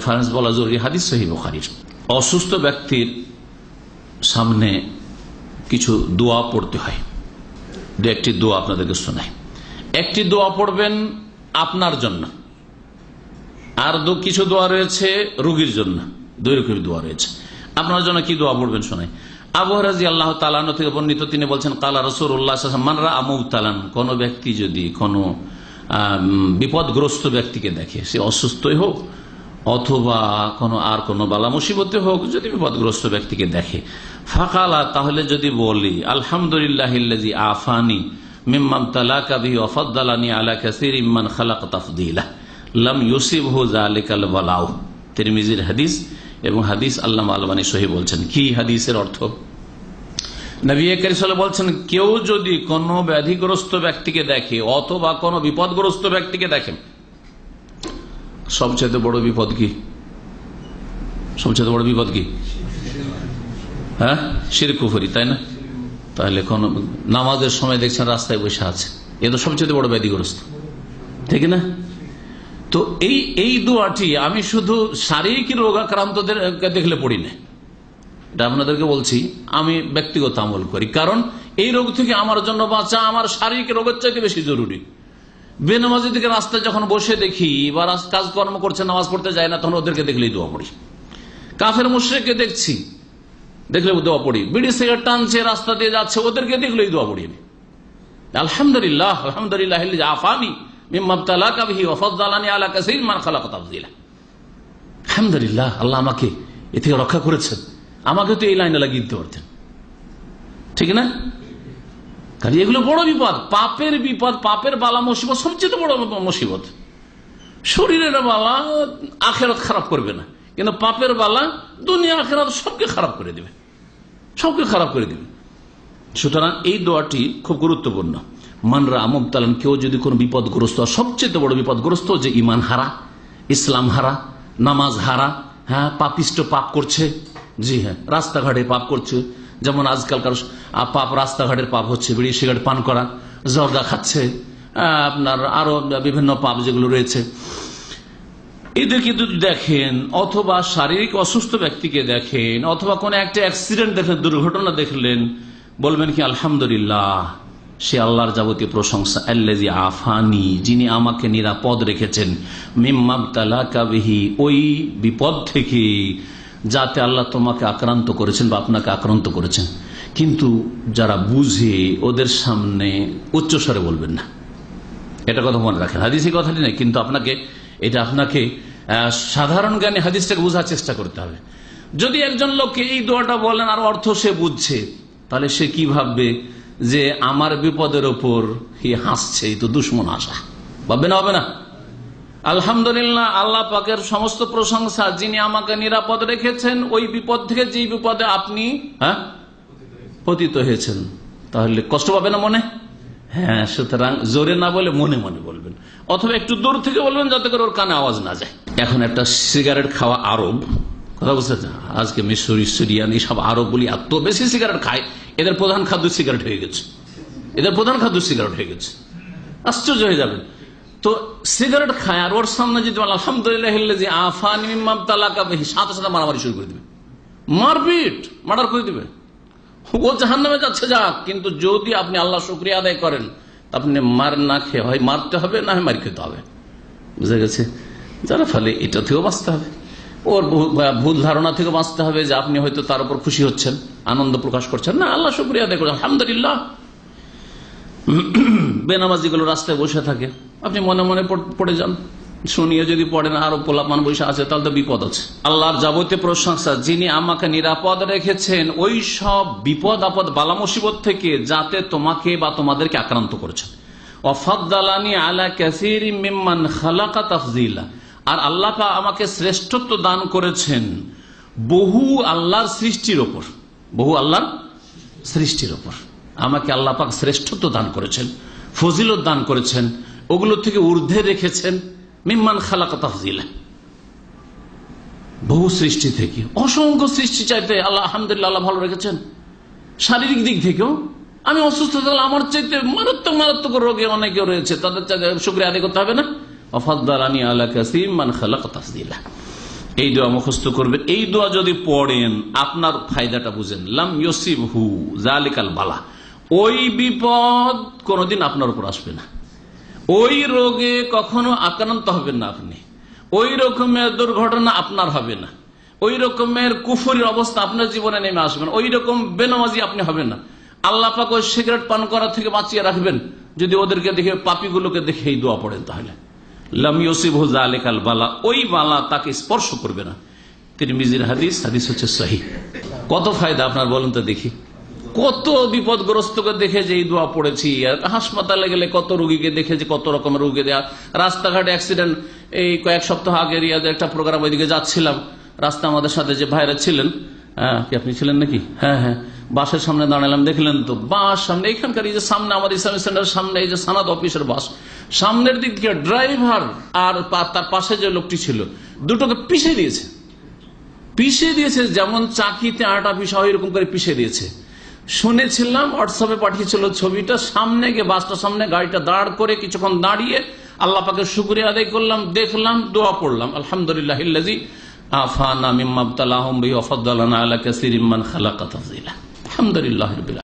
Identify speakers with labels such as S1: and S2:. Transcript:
S1: Reference বলা জরুরি, হাদিস সহি বুখারির অসুস্থ ব্যক্তির সামনে কিছু দোয়া পড়তে হয়। দু একটি দোয়া আপনাদেরকে শোনাই। একটি দোয়া পড়বেন আপনার জন্য। আর দু কিছু দোয়া রয়েছে রুগীর জন্য। দুই রকমের দোয়া রয়েছে। আপনার জন্য কি দোয়া পড়বেন শোনাই। আবহাজি আল্লাহ তালানো থেকে বর্ণিত, তিনি বলছেন, কালা রসুর উল্লাহ মানরা আমৌ তালান কোন ব্যক্তি যদি কোনো বিপদগ্রস্ত ব্যক্তিকে দেখে, সে অসুস্থই হোক অথবা কোনো আর কোনো বালা মুসিবতে হোক, যদি বিপদগ্রস্ত ব্যক্তিকে দেখে। ফাঁকালা, তাহলে যদি বলি আলহামদুলিল্লাহ আফানি মিম্মাম তালাকা বিহি ওফাদ্দালানি আলা কাসির ইম্মান খালাক তাফদিলা। লাম ইউসিব হু জালিকাল বালাউ। তিরমিজির হাদিস এবং হাদিস আল্লাহ আলবানী সহি বলছেন। কি হাদিসের অর্থ? নবী বলছেন, কেউ যদি কোনো ব্যাধিগ্রস্ত ব্যক্তিকে দেখে অথবা কোনো বিপদগ্রস্ত ব্যক্তিকে দেখে সবচেয়ে বড় বিপদ কি? সবচেয়ে বড় বিপদ কি? হ্যাঁ? শিরকুফরি তাই না? তাহলে কোন নামাজের সময় দেখছেন রাস্তায় বসে আছে। এ তো সবচেয়ে বড় ব্যাধিগ্রস্ত। ঠিক না? তো এই এই দোয়াটি আমি শুধু শারীরিক রোগ আক্রান্তদের দেখলে পড়ি না। এটা আপনাদেরকে বলছি, আমি ব্যক্তিগত আমল করি। কারণ এই রোগ থেকে আমার জন্য বাঁচা আমার শারীরিক রোগের চাইতে বেশি জরুরি। বেনামাজি দিকে রাস্তায় যখন বসে দেখি বা কাজকর্ম করছে, নামাজ পড়তে যায় না, তখন ওদেরকে দেখলেই দোয়া পড়ি। কাফের মুশ্রেককে দেখছি, দেখলে দোয়া পড়ি। বিড়ি, সিগারেট টানছে, রাস্তা দিয়ে যাচ্ছে, ওদেরকে দেখলেই দোয়া পড়ি আমি। আলহামদুলিল্লাহ আলহামদুলিল্লাহ আফানি আল্লাহ আমাকে এ থেকে রক্ষা করেছেন। আমাকে তো এই লাইনে লাগিয়ে দিতে পারতেন। ঠিক না? কাজে এগুলো বড় বিপদ। পাপের বিপদ, পাপের বালা মুসিবত, সবচেয়ে বড় মুসিবত। শরীরের বালা আখেরত খারাপ করবে না। কিন্তু পাপের বালা দুনিয়া, আখেরাত সবকে খারাপ করে দেবে। সবকে খারাপ করে দেবে। সুতরাং এই দোয়াটি খুব গুরুত্বপূর্ণ। মানরা আমবতালান কেউ যদি কোনো বিপদগ্রস্ত, সবচেয়ে বড় বিপদগ্রস্ত যে ইমান হারা, ইসলাম হারা, নামাজ হারা হ্যাঁ পাপিষ্ট পাপ করছে, জি হ্যাঁ রাস্তাঘাটে পাপ করছে যেমন আজকালকার পাপ রাস্তাঘাটের পাপ হচ্ছে, বিড়ি সিগারেট পান করা, জর্দা খাচ্ছে আপনার আরও বিভিন্ন পাপ যেগুলো রয়েছে। এদেরকে যদি দেখেন, অথবা শারীরিক অসুস্থ ব্যক্তিকে দেখেন, অথবা কোন একটা অ্যাক্সিডেন্ট দেখলেন, দুর্ঘটনা দেখলেন, বলবেন কি, আলহামদুলিল্লাহ, সে আল্লাহর যাবতীয় প্রশংসা আল্লাজি আফানি, যিনি আমাকে নিরাপদ রেখেছেন মিম্মাবতালাকাবিহি ওই বিপদ থেকে যাতে আল্লাহ তোমাকে আক্রান্ত করেছেন বা আপনাকে আক্রান্ত করেছেন। কিন্তু যারা বুঝে ওদের সামনে উচ্চস্বরে বলবেন না। এটা কথা মনে রাখেন। হাদিসি কথাটি নেই, কিন্তু আপনাকে, এটা আপনাকে সাধারণ জ্ঞানে হাদিসটাকে বোঝার চেষ্টা করতে হবে। যদি একজন লোককে এই দোয়াটা বলেন, আর অর্থ সে বুঝছে তাহলে সে কি ভাববে? যে আমার বিপদের ওপর হাসছে, এই তো দুশ্মন আসা ভাববে না, হবে না। আলহামদুলিল্লাহ, আল্লাহ পাকের সমস্ত প্রশংসা যিনি আমাকে নিরাপদ রেখেছেন, ওই বিপদ থেকে যে বিপদে আপনি হ্যাঁ? পতিত হয়েছেন। তাহলে কষ্ট পাবে না মনে? হ্যাঁ সুতরাং জোরে না বলে মনে মনে বলবেন। অথবা একটু দূর থেকে বলবেন যাতে করে ওর কানে আওয়াজ না যায়। এখন একটা সিগারেট খাওয়া আরব কথা বুঝতে আজকে মিশরি সিরিয়ান এইসব আরব বলি এত বেশি সিগারেট খায়, এদের প্রধান খাদ্য সিগারেট হয়ে গেছে। এদের প্রধান খাদ্য সিগারেট হয়ে গেছে। আশ্চর্য হয়ে যাবেন। তো সিগারেট খায় আর ওর সামনে যদি আলহামদুলিল্লাহ যে আফান সাথে সাথে মারামারি শুরু করে দিবে। মারপিট, মার্ডার করে দিবে। ও জাহান নামে যাচ্ছে যাক, কিন্তু যদি আপনি আল্লাহ শুক্রিয়া আদায় করেন আপনি মার না খেয়ে হয় মারতে হবে, না হয় মার খেতে হবে। বুঝে গেছে? যারা ফলে এটা থেকেও বাঁচতে হবে। ওর ভুল ধারণা থেকে বাঁচতে হবে যে আপনি হয়তো তার উপর খুশি হচ্ছেন, আনন্দ প্রকাশ করছেন। না, আল্লাহ শুক্রিয়া আদায় করছেন। আলহামদুলিল্লাহ। বেনামাজিগুলো রাস্তায় বসে থাকে। আপনি মনে মনে পড়ে যান। শুনিয়ে যদি পড়েন, আরও পোলাপান বসে আছে, তাহলে তো বিপদ আছে। আল্লাহর যাবতীয় প্রশংসা, যিনি আমাকে নিরাপদ রেখেছেন, ওই সব বিপদ আপদ, বালা মুসিবত থেকে যাতে তোমাকে বা তোমাদেরকে আক্রান্ত করেছেন। অফাদ্দালানি আলা ক্যাসির আর আল্লাহ আমাকে শ্রেষ্ঠত্ব দান করেছেন বহু আল্লাহর সৃষ্টির ওপর। বহু আল্লাহর সৃষ্টির ওপর। আমাকে আল্লাহ শ্রেষ্ঠত্ব দান করেছেন, ফজিলত দান করেছেন ওগুলো থেকে ঊর্ধ্বে রেখেছেন, মিম্মান খালাকা তাফজিলা। বহু সৃষ্টি থেকে, অসংখ্য সৃষ্টি চাইতে আল্লাহ আলহামদুলিল্লাহ ভালো রেখেছেন। শারীরিক দিক থেকেও, আমি অসুস্থ থাকলে আমার চাইতে মারাত্মক মারাত্মক রোগে অনেকে রয়েছে, তাদের শুক্রিয়া আদায় করতে হবে না। আল্লাহ কাসিম মান খালাক এই দোয়া করবেন। এই দোয়া যদি পড়েন, আপনার ফায়দাটা বুঝেন। লাম ইসিব হু জালিকাল বালা। ওই বিপদ কোনোদিন আপনার উপর আসবে না। ওই রোগে কখনো আক্রান্ত হবেন না আপনি। ওই রকমের দুর্ঘটনা আপনার হবে না। ওই রকমের কুফুরির অবস্থা আপনার জীবনে নেমে আসবেন ওই রকম বেনামাজি আপনি হবেন না। আল্লাহ পাক ওই সিগারেট পান করা থেকে বাঁচিয়ে রাখবেন। যদি ওদেরকে দেখে, পাপিগুলোকে দেখে এই দোয়া পড়েন তাহলে। বালা, ওই বালা তাকে স্পর্শ করবে না। তিনি মিজির হাদিস হাদিস হচ্ছে সহি। কত ফায়দা আপনার বলেন তো দেখি। কত বিপদগ্রস্তকে দেখে যে এই দোয়া পড়েছি। হাসপাতালে গেলে কত রুগীকে দেখে যে কত রকমের রুগী দেয়া। রাস্তাঘাটে অ্যাক্সিডেন্ট এই কয়েক সপ্তাহ আগে একটা প্রোগ্রাম ওইদিকে যাচ্ছিলাম। রাস্তা আমাদের সাথে যে ভাইরা ছিলেন হ্যাঁ কি আপনি ছিলেন নাকি? হ্যাঁ হ্যাঁ বাসের সামনে দাঁড়ালাম, দেখলেন তো, বাস সামনে এখানকার এই যে সামনে আমাদের ইসলামী সেন্টারের সামনে এই যে সানাদ অফিসের বাস, সামনের দিক থেকে ড্রাইভার আর তার পাশে যে লোকটি ছিল, দুটোকে পিছিয়ে দিয়েছে। পিছিয়ে দিয়েছে, যেমন চাকিতে আটা পিসা এরকম করে পিছিয়ে দিয়েছে। শুনেছিলাম হোয়াটসঅ্যাপে পাঠিয়েছিল ছবিটা। সামনে গিয়ে বাসটা সামনে গাড়িটা দাঁড় করে কিছুক্ষণ দাঁড়িয়ে আল্লাহ পাকে শুক্রিয়া আদায় করলাম, দেখলাম, দোয়া পড়লাম। আলহামদুলিল্লাহ আফানা মিম্মাবতালাহম বিহি ওয়া ফাদ্দালানা আলা কাসীরিম মান খালাকা তাফদীলা। আলহামদুলিল্লাহ